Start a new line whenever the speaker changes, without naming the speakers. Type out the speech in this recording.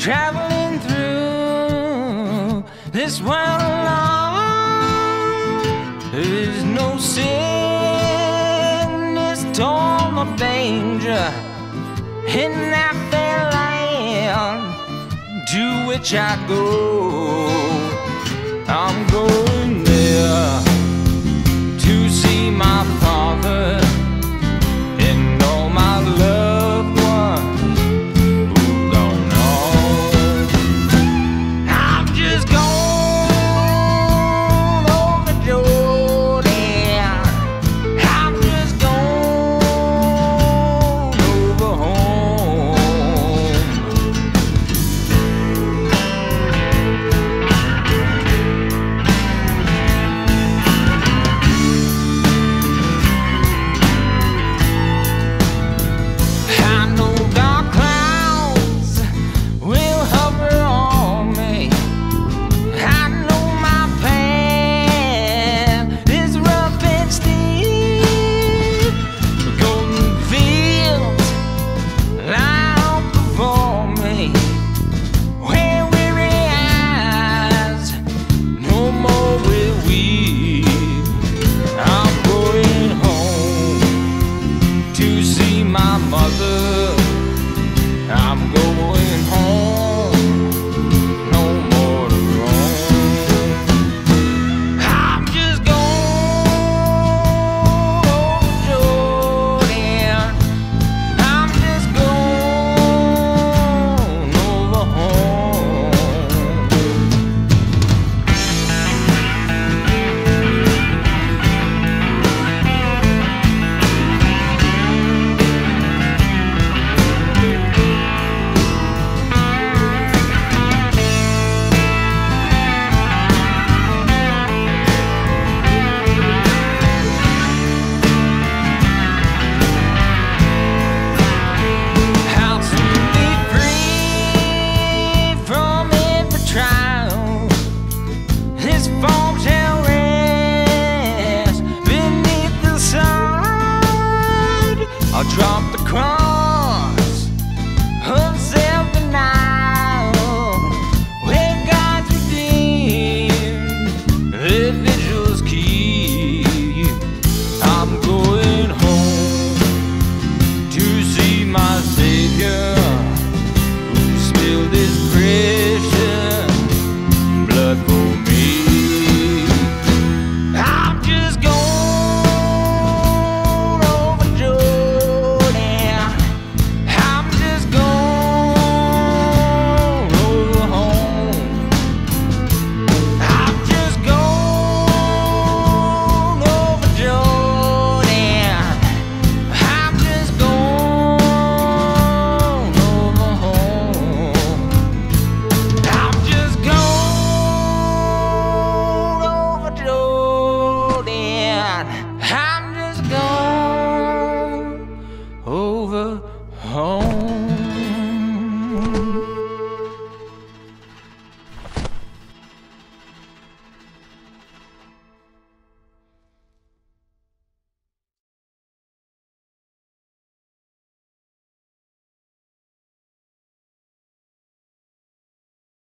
traveling through this world alone. There's no sickness, storm, or danger in that fair land to which I go. crown